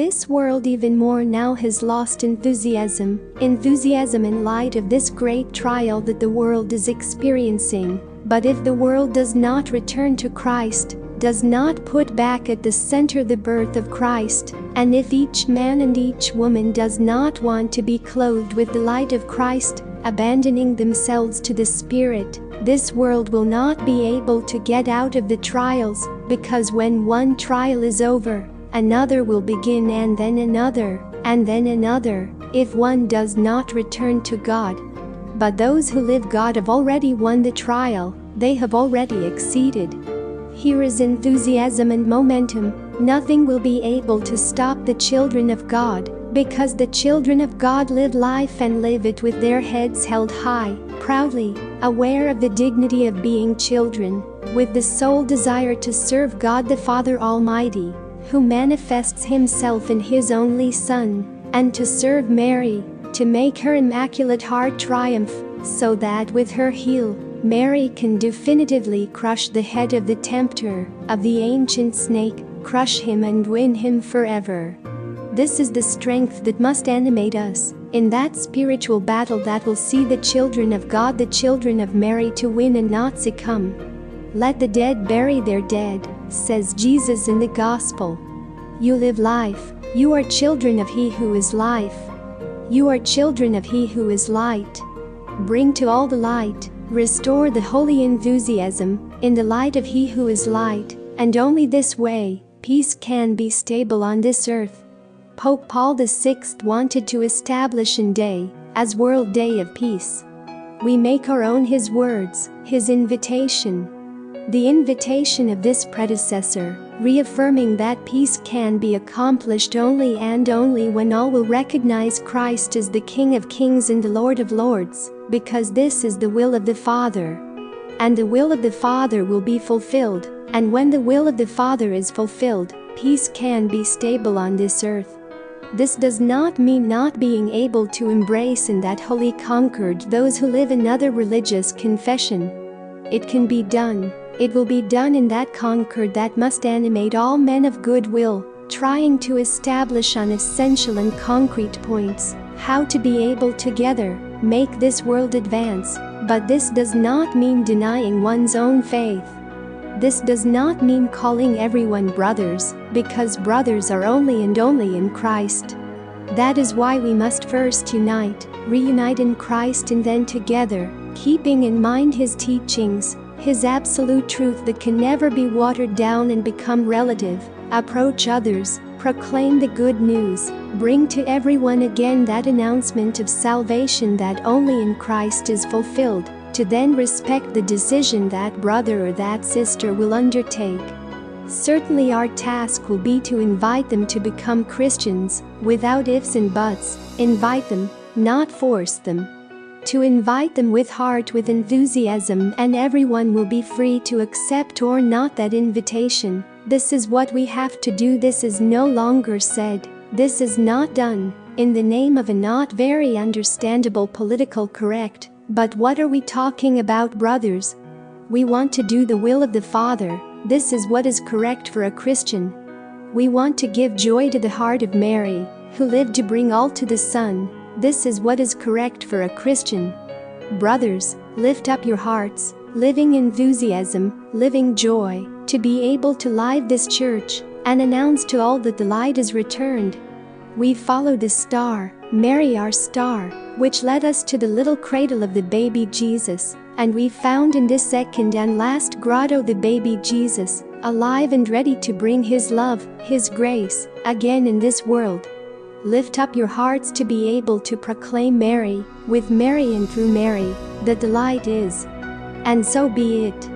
This world even more now has lost enthusiasm, enthusiasm in light of this great trial that the world is experiencing. But if the world does not return to Christ, does not put back at the center the birth of Christ, and if each man and each woman does not want to be clothed with the light of Christ, abandoning themselves to the Spirit, this world will not be able to get out of the trials, because when one trial is over, another will begin and then another, and then another, if one does not return to God. But those who live God have already won the trial, they have already exceeded. Here is enthusiasm and momentum, nothing will be able to stop the children of God, because the children of God live life and live it with their heads held high, proudly, aware of the dignity of being children, with the sole desire to serve God the Father Almighty, who manifests Himself in His only Son, and to serve Mary, to make her Immaculate Heart triumph, so that with her heel, Mary can definitively crush the head of the tempter, of the ancient snake, crush him and win him forever. This is the strength that must animate us in that spiritual battle that will see the children of God, the children of Mary, to win and not succumb. Let the dead bury their dead, says Jesus in the Gospel. You live life, you are children of He who is life. You are children of He who is light. Bring to all the light, Restore the holy enthusiasm in the light of He who is light, and only this way, peace can be stable on this earth. Pope Paul VI wanted to establish a day as World Day of Peace. We make our own his words, his invitation. The invitation of this predecessor, reaffirming that peace can be accomplished only and only when all will recognize Christ as the King of Kings and the Lord of Lords because this is the will of the Father. And the will of the Father will be fulfilled, and when the will of the Father is fulfilled, peace can be stable on this earth. This does not mean not being able to embrace in that holy concord those who live another religious confession. It can be done, it will be done in that concord that must animate all men of goodwill, trying to establish on essential and concrete points how to be able together make this world advance, but this does not mean denying one's own faith. This does not mean calling everyone brothers, because brothers are only and only in Christ. That is why we must first unite, reunite in Christ and then together, keeping in mind His teachings, His absolute truth that can never be watered down and become relative, approach others, proclaim the good news, bring to everyone again that announcement of salvation that only in Christ is fulfilled, to then respect the decision that brother or that sister will undertake. Certainly, our task will be to invite them to become Christians, without ifs and buts, invite them, not force them. To invite them with heart, with enthusiasm, and everyone will be free to accept or not that invitation. This is what we have to do. This is no longer said. This is not done in the name of a not very understandable political correct. But what are we talking about, brothers? We want to do the will of the Father. This is what is correct for a Christian. We want to give joy to the heart of Mary, who lived to bring all to the Son. This is what is correct for a Christian. Brothers, lift up your hearts, living enthusiasm, living joy, to be able to live this church and announce to all that the light is returned. We follow the star, Mary our star, which led us to the little cradle of the baby Jesus, and we found in this second and last grotto the baby Jesus, alive and ready to bring his love, his grace, again in this world. Lift up your hearts to be able to proclaim Mary, with Mary and through Mary, the delight is. And so be it.